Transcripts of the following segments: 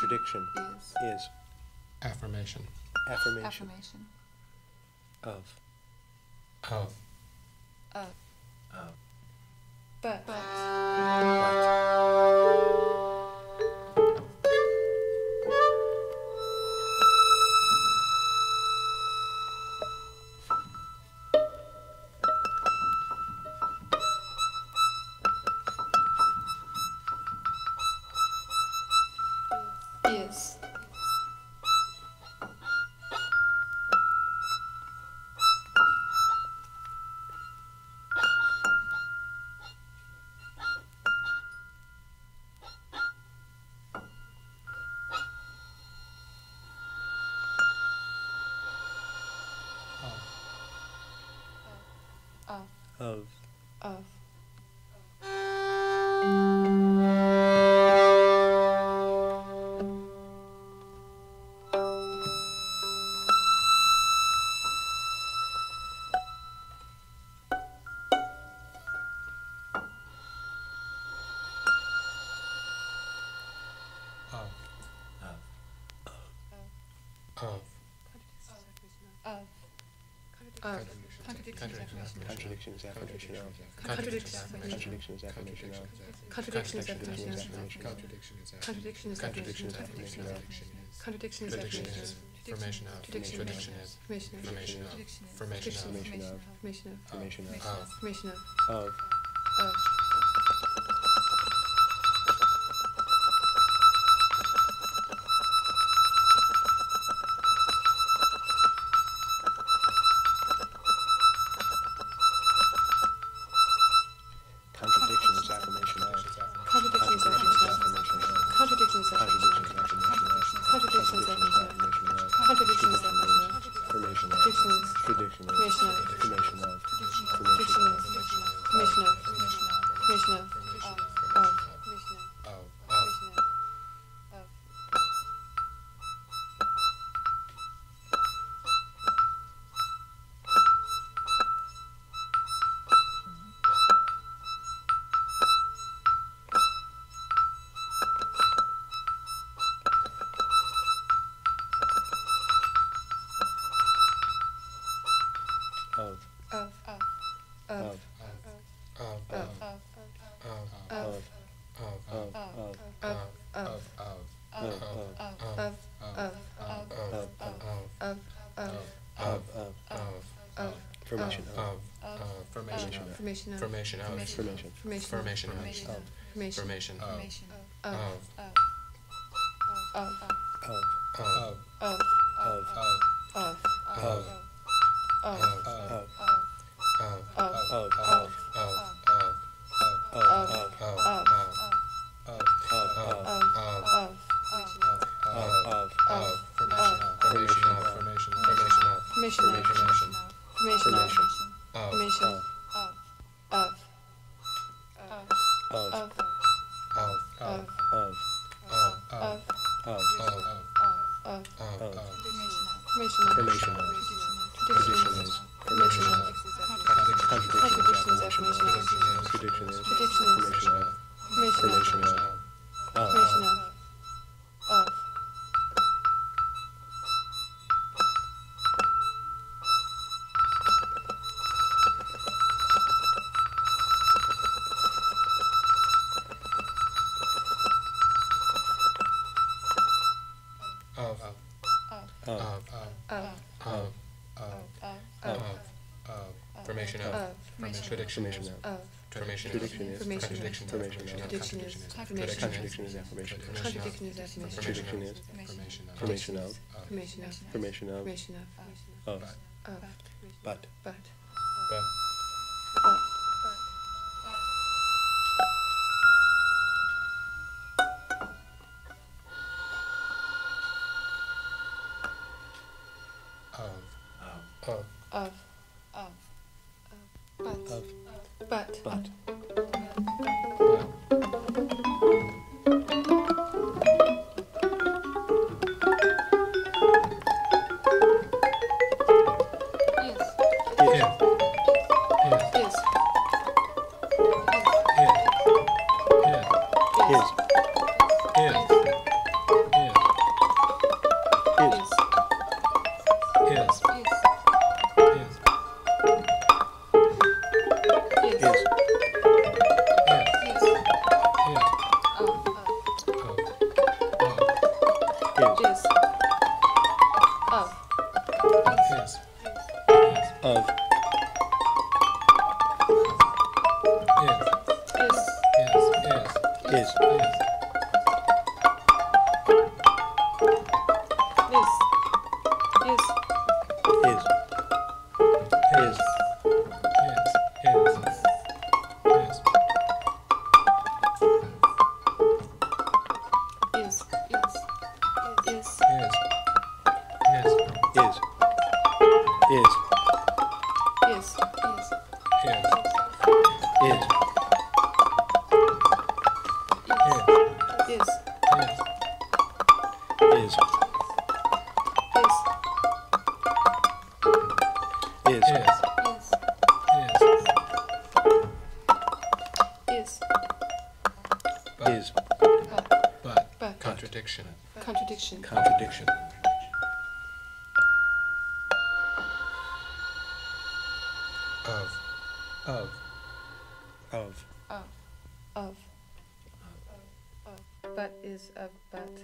Contradiction. Is is affirmation. Affirmation. Affirmation. Of. of. Of. Of. but. But. is of of. Of. of. Of. Of. Of. Of contradiction contradiction is is affirmation affirmation of Contradiction is Contradiction is affirmation of. contradiction is affirmation of contradiction is contradiction is affirmation affirmation of of contradiction contradiction is is affirmation of Contradiction affirmation is of formation of Contradiction is tradition is formation of formation of is formation of Formation of. formation of of. of Formation of. of of formation of formation of formation of Formation. formation formation of formation formation of of of of Of. of of Of. of of of of of of Of. of of Of. Of Of. of Of. of Of. of of of Of. of of of Of. of formation of formation of Prediction is of. Information Contradiction is. Contradiction is. Affirmation. Contradiction is. Affirmation. Of. Of. Of. Of. Of. Of. But. But. But. Of. Of. Of. is is is is is Of. Beijo. Is. Is. Is. Is. But, But. contradiction, Contradiction. Contradiction. of, of, Of. Of. Of. But is of but.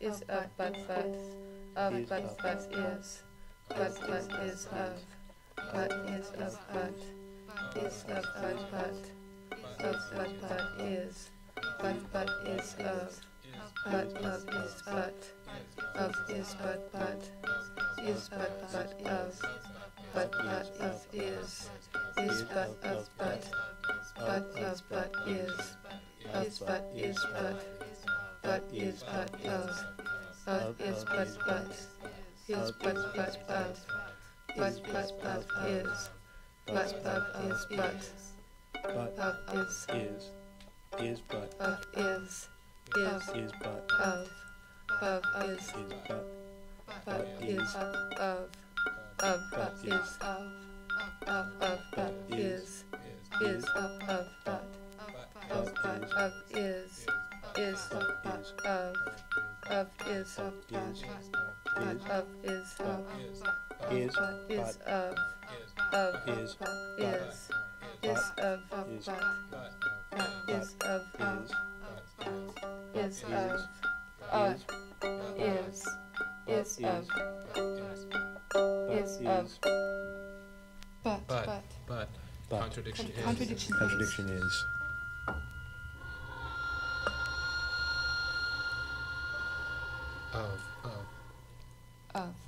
Is of but but. Of but but is. But but is of. But is of but. Is of but but. Of but but is. But but is of. But of is but. Of is but but. Is but but of. But but of is. Is but of but. But of but is. Of but is but. But is but of. Of is but but. Is but but of. But but but is. But but is but. But. Of is. Is. Is but. Of is. Is. Is but. Of. Of is. Is but. But is of. Of but is of. Of of but is. Is of of but. Of but of is. Is of but of. Of is of but. But of is of. Is. Is of. Of Is. is. Is of of Is. but. But is of of. Is. Is of. Of. Uh, is. Is of. Is of. But. But. But. but, But. contradiction is. Contradiction. Contradiction is. Of, of, Of.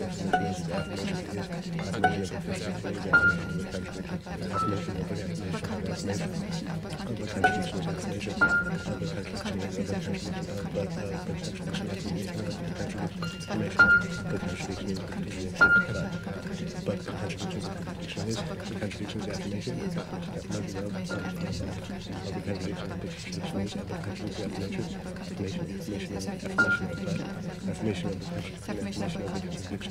Submission. of the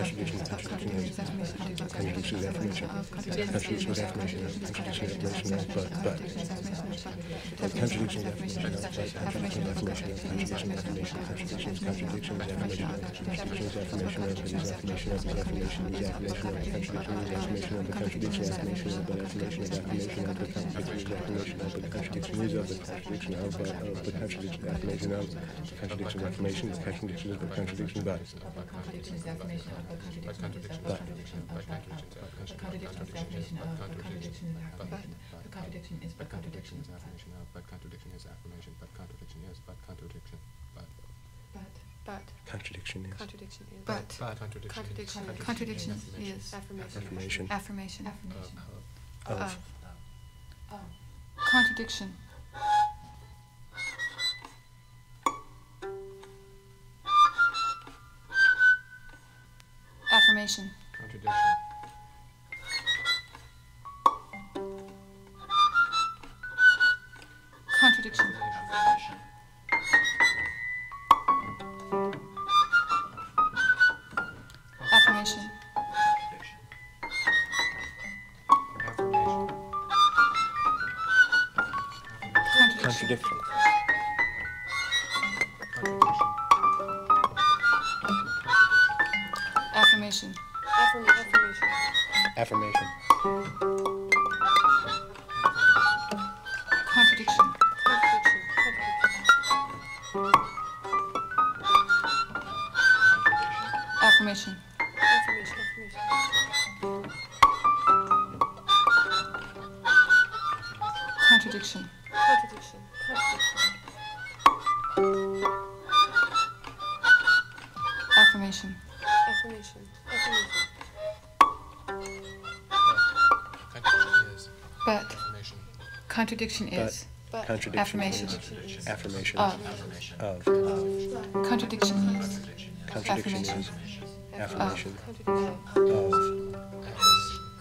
contradiction is affirmation of contradiction is affirmation of but but contradiction is affirmation of but contradiction is affirmation of contradiction is affirmation contradiction is contradiction is affirmation of contradiction is affirmation of is affirmation of is affirmation is affirmation of contradiction is affirmation of the contradiction is affirmation of but affirmation is affirmation of the contradiction is affirmation of the contradiction is of the contradiction of of the contradiction affirmation of the contradiction of affirmation is contradiction of the contradiction but Contradiction affirmation of, but contradiction is contradiction of, but contradiction is affirmation of, but contradiction is affirmation. The contradiction is, but contradiction is affirmation of, but contradiction is affirmation, but contradiction is, but contradiction, but, But. But. contradiction is Contradiction is. But. but contradiction. Contradiction. Contradiction affirmation. is. Affirmation. affirmation Affirmation. Of, of, of Contradiction. Affirmation. Contradiction. Contradiction. Affirmation. Affirmation. Contradiction. Contradiction. Affirmation. Affirmation. Contradiction. Contradiction. Affirmation. Affirmation. Contradiction. Contradiction. Affirmation. Affirmation. Affirmation. Contradiction is. But. Contradiction is. But. Contradiction Affirmation. is. Affirmation. Of. Of. Contradiction is. Contradiction Affirmation. is. Affirmation. Of.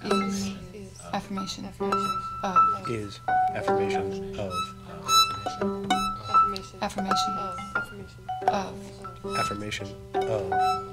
Is. Is. Affirmation. Affirmation. Of. Is. Affirmation. Of. Affirmation. Affirmation. Of. Affirmation. Of. Affirmation. Of. Of.